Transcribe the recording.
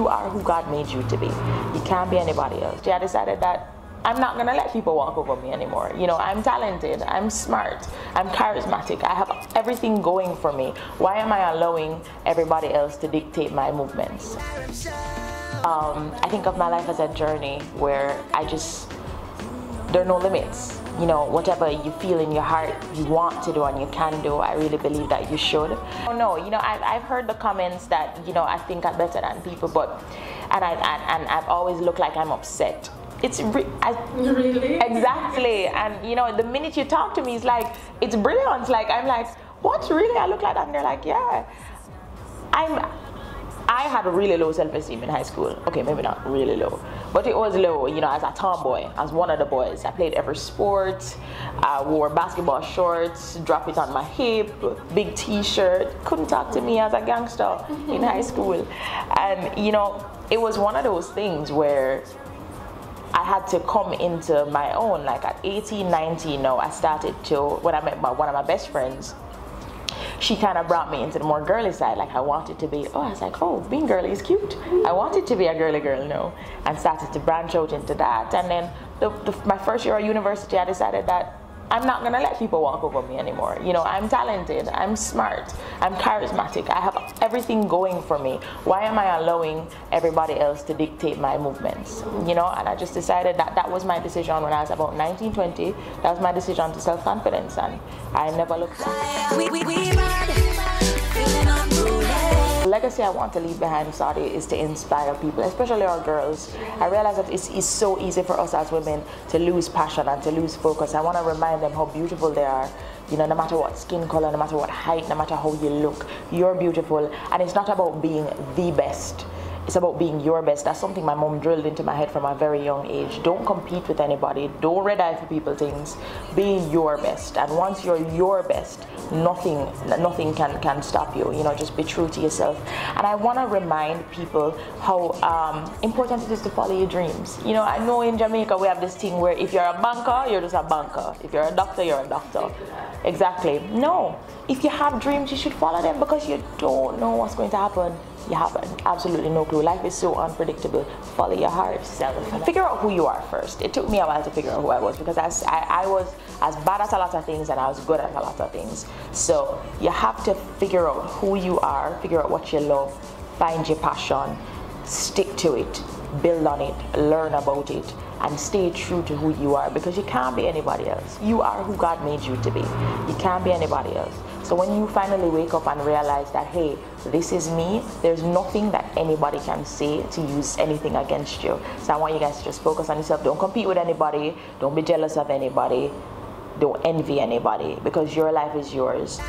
You are who God made you to be. You can't be anybody else. I decided that I'm not gonna let people walk over me anymore. You know, I'm talented, I'm smart, I'm charismatic, I have everything going for me. Why am I allowing everybody else to dictate my movements? Um, I think of my life as a journey where I just, there are no limits. You know, whatever you feel in your heart you want to do and you can do, I really believe that you should. Oh no, you know, I've, I've heard the comments that, you know, I think I'm better than people, but, and, I, and, and I've always looked like I'm upset. It's re- I, really? Exactly. And you know the minute you talk to me it's like it's brilliant. Like i'm like what? Really? I look like that? And they're like yeah. I'm I had a really low self-esteem in high school. Okay, maybe not really low, but it was low. You know, as a tomboy, as one of the boys, I played every sport. I wore basketball shorts, drop it on my hip, big T-shirt. Couldn't talk to me as a gangster in high school, and you know, it was one of those things where I had to come into my own. Like at 18, 19, now I started to when I met my, one of my best friends she kind of brought me into the more girly side. Like I wanted to be, oh, I was like, oh, being girly is cute. I wanted to be a girly girl, no, and started to branch out into that. And then the, the, my first year at university, I decided that I'm not gonna let people walk over me anymore. You know, I'm talented, I'm smart, I'm charismatic, I have everything going for me. Why am I allowing everybody else to dictate my movements? You know, and I just decided that that was my decision when I was about 19, 20. That was my decision to self-confidence, and I never looked back. Legacy I want to leave behind, Saudi, is to inspire people, especially our girls. I realize that it's, it's so easy for us as women to lose passion and to lose focus. I want to remind them how beautiful they are. You know, no matter what skin color, no matter what height, no matter how you look, you're beautiful. And it's not about being the best it's about being your best. That's something my mom drilled into my head from a very young age. Don't compete with anybody. Don't red eye for people things. Be your best. And once you're your best, nothing nothing can, can stop you. You know, just be true to yourself. And I want to remind people how um, important it is to follow your dreams. You know, I know in Jamaica we have this thing where if you're a banker, you're just a banker. If you're a doctor, you're a doctor. Exactly. No. If you have dreams, you should follow them because you don't know what's going to happen you have absolutely no clue. Life is so unpredictable. Follow your heart. Figure out who you are first. It took me a while to figure out who I was because I, I, I was as bad at a lot of things and I was good at a lot of things. So you have to figure out who you are, figure out what you love, find your passion, stick to it, build on it, learn about it, and stay true to who you are because you can't be anybody else. You are who God made you to be. You can't be anybody else. So when you finally wake up and realize that, hey, this is me, there's nothing that anybody can say to use anything against you. So I want you guys to just focus on yourself. Don't compete with anybody. Don't be jealous of anybody. Don't envy anybody because your life is yours.